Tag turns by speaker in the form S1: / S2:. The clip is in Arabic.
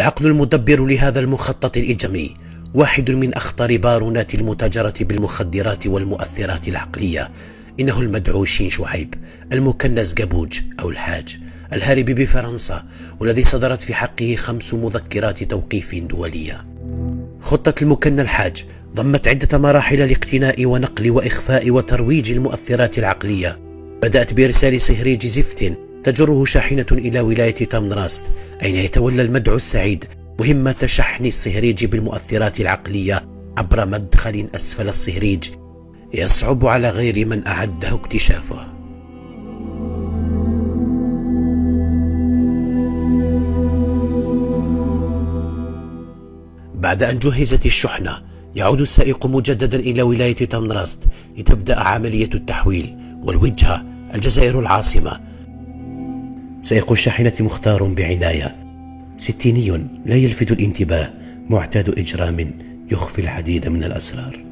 S1: العقل المدبر لهذا المخطط الإجرامي واحد من أخطر بارونات المتاجرة بالمخدرات والمؤثرات العقلية. إنه المدعو شين شعيب المكنى جابوج أو الحاج الهارب بفرنسا والذي صدرت في حقه خمس مذكرات توقيف دولية. خطة المكنى الحاج ضمت عدة مراحل لاقتناء ونقل وإخفاء وترويج المؤثرات العقلية. بدأت بإرسال صهريج زفت تجره شاحنة إلى ولاية تامنراست أين يتولى المدعو السعيد مهمة شحن الصهريج بالمؤثرات العقلية عبر مدخل أسفل الصهريج يصعب على غير من أعده اكتشافه. بعد أن جهزت الشحنة يعود السائق مجددا إلى ولاية تامنراست لتبدأ عملية التحويل والوجهة الجزائر العاصمة سائق الشاحنة مختار بعناية. ستيني لا يلفت الانتباه معتاد إجرام يخفي العديد من الأسرار.